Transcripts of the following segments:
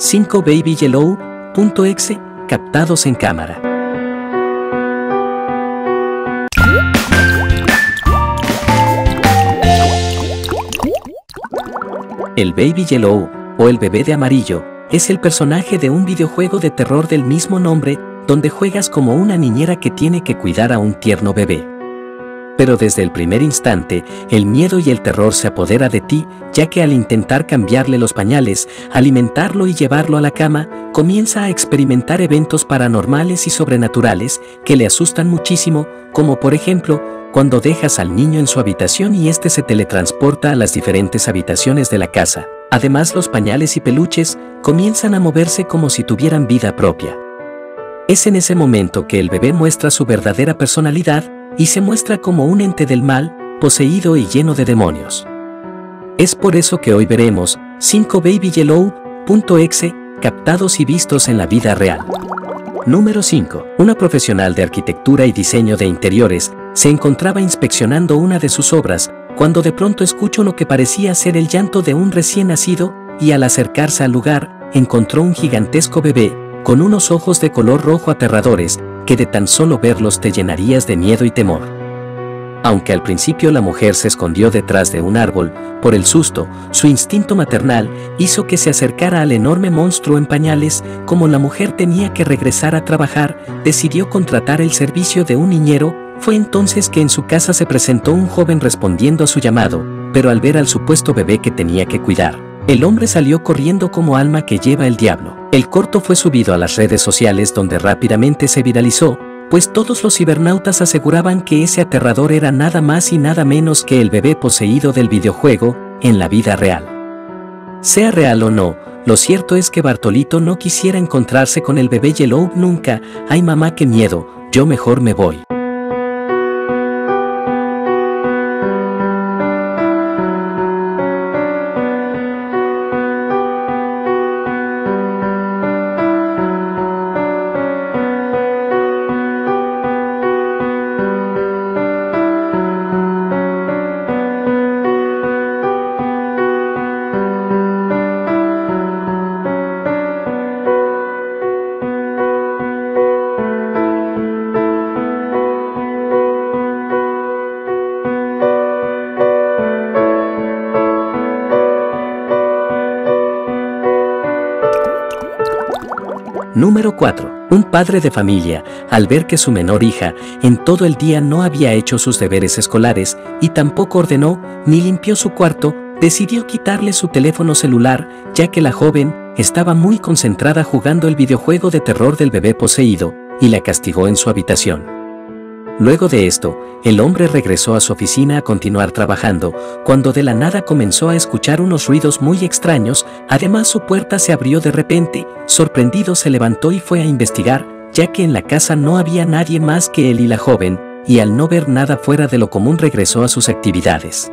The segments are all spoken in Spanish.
5 Baby Yellow.exe captados en cámara. El Baby Yellow, o el bebé de amarillo, es el personaje de un videojuego de terror del mismo nombre, donde juegas como una niñera que tiene que cuidar a un tierno bebé pero desde el primer instante, el miedo y el terror se apodera de ti, ya que al intentar cambiarle los pañales, alimentarlo y llevarlo a la cama, comienza a experimentar eventos paranormales y sobrenaturales que le asustan muchísimo, como por ejemplo, cuando dejas al niño en su habitación y éste se teletransporta a las diferentes habitaciones de la casa. Además, los pañales y peluches comienzan a moverse como si tuvieran vida propia. Es en ese momento que el bebé muestra su verdadera personalidad y se muestra como un ente del mal, poseído y lleno de demonios. Es por eso que hoy veremos 5 Baby Yellow.exe captados y vistos en la vida real. Número 5. Una profesional de arquitectura y diseño de interiores se encontraba inspeccionando una de sus obras cuando de pronto escuchó lo que parecía ser el llanto de un recién nacido y al acercarse al lugar encontró un gigantesco bebé con unos ojos de color rojo aterradores que de tan solo verlos te llenarías de miedo y temor. Aunque al principio la mujer se escondió detrás de un árbol, por el susto, su instinto maternal hizo que se acercara al enorme monstruo en pañales, como la mujer tenía que regresar a trabajar, decidió contratar el servicio de un niñero, fue entonces que en su casa se presentó un joven respondiendo a su llamado, pero al ver al supuesto bebé que tenía que cuidar, el hombre salió corriendo como alma que lleva el diablo. El corto fue subido a las redes sociales donde rápidamente se viralizó, pues todos los cibernautas aseguraban que ese aterrador era nada más y nada menos que el bebé poseído del videojuego, en la vida real. Sea real o no, lo cierto es que Bartolito no quisiera encontrarse con el bebé Yellow nunca, ay mamá qué miedo, yo mejor me voy. Número 4. Un padre de familia, al ver que su menor hija en todo el día no había hecho sus deberes escolares y tampoco ordenó ni limpió su cuarto, decidió quitarle su teléfono celular, ya que la joven estaba muy concentrada jugando el videojuego de terror del bebé poseído, y la castigó en su habitación. Luego de esto, el hombre regresó a su oficina a continuar trabajando, cuando de la nada comenzó a escuchar unos ruidos muy extraños, además su puerta se abrió de repente, sorprendido se levantó y fue a investigar, ya que en la casa no había nadie más que él y la joven, y al no ver nada fuera de lo común regresó a sus actividades.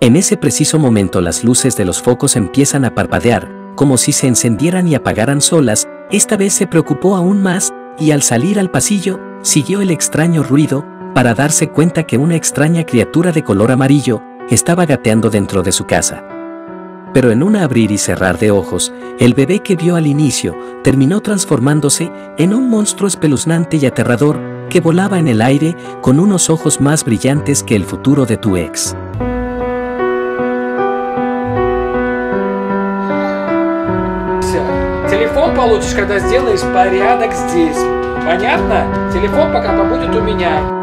En ese preciso momento las luces de los focos empiezan a parpadear, como si se encendieran y apagaran solas, esta vez se preocupó aún más, y al salir al pasillo, siguió el extraño ruido para darse cuenta que una extraña criatura de color amarillo estaba gateando dentro de su casa. Pero en un abrir y cerrar de ojos, el bebé que vio al inicio terminó transformándose en un monstruo espeluznante y aterrador que volaba en el aire con unos ojos más brillantes que el futuro de tu ex. Телефон получишь, когда сделаешь порядок здесь. Понятно? Телефон пока побудет у меня.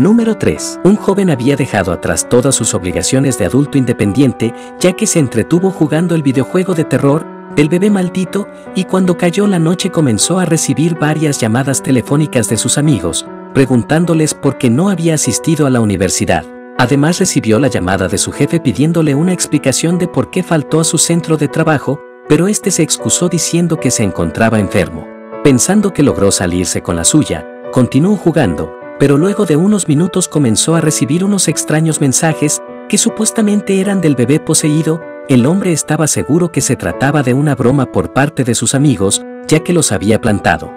Número 3. Un joven había dejado atrás todas sus obligaciones de adulto independiente ya que se entretuvo jugando el videojuego de terror del bebé maldito, y cuando cayó la noche comenzó a recibir varias llamadas telefónicas de sus amigos, preguntándoles por qué no había asistido a la universidad. Además recibió la llamada de su jefe pidiéndole una explicación de por qué faltó a su centro de trabajo, pero este se excusó diciendo que se encontraba enfermo. Pensando que logró salirse con la suya, continuó jugando, pero luego de unos minutos comenzó a recibir unos extraños mensajes que supuestamente eran del bebé poseído, el hombre estaba seguro que se trataba de una broma por parte de sus amigos, ya que los había plantado.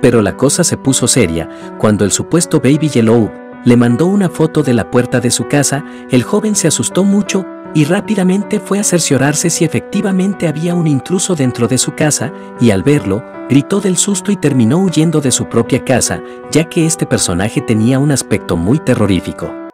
Pero la cosa se puso seria cuando el supuesto Baby Yellow le mandó una foto de la puerta de su casa, el joven se asustó mucho y rápidamente fue a cerciorarse si efectivamente había un intruso dentro de su casa, y al verlo, gritó del susto y terminó huyendo de su propia casa, ya que este personaje tenía un aspecto muy terrorífico.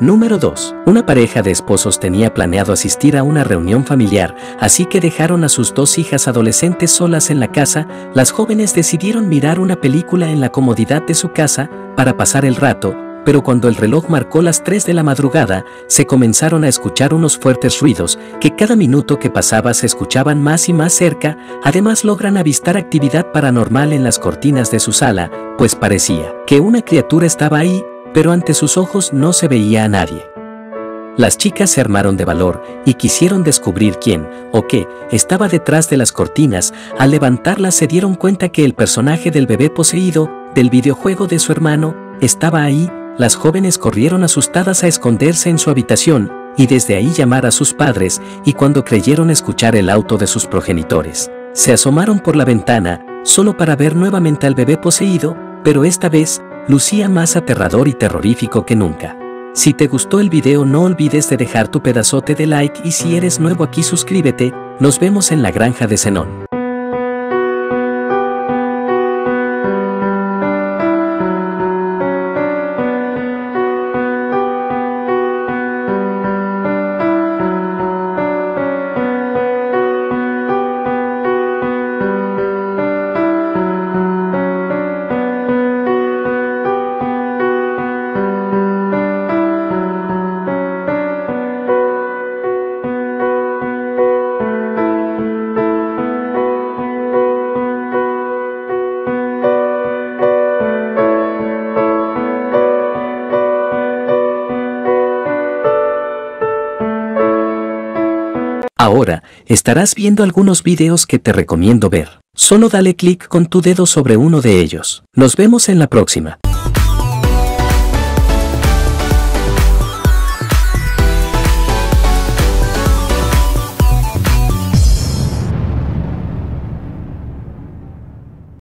Número 2. Una pareja de esposos tenía planeado asistir a una reunión familiar, así que dejaron a sus dos hijas adolescentes solas en la casa, las jóvenes decidieron mirar una película en la comodidad de su casa para pasar el rato, pero cuando el reloj marcó las 3 de la madrugada, se comenzaron a escuchar unos fuertes ruidos que cada minuto que pasaba se escuchaban más y más cerca, además logran avistar actividad paranormal en las cortinas de su sala, pues parecía que una criatura estaba ahí, pero ante sus ojos no se veía a nadie. Las chicas se armaron de valor y quisieron descubrir quién o qué estaba detrás de las cortinas. Al levantarlas se dieron cuenta que el personaje del bebé poseído, del videojuego de su hermano, estaba ahí. Las jóvenes corrieron asustadas a esconderse en su habitación y desde ahí llamar a sus padres y cuando creyeron escuchar el auto de sus progenitores, se asomaron por la ventana solo para ver nuevamente al bebé poseído, pero esta vez lucía más aterrador y terrorífico que nunca. Si te gustó el video no olvides de dejar tu pedazote de like y si eres nuevo aquí suscríbete, nos vemos en la granja de Zenón. Ahora, estarás viendo algunos videos que te recomiendo ver. Solo dale clic con tu dedo sobre uno de ellos. Nos vemos en la próxima.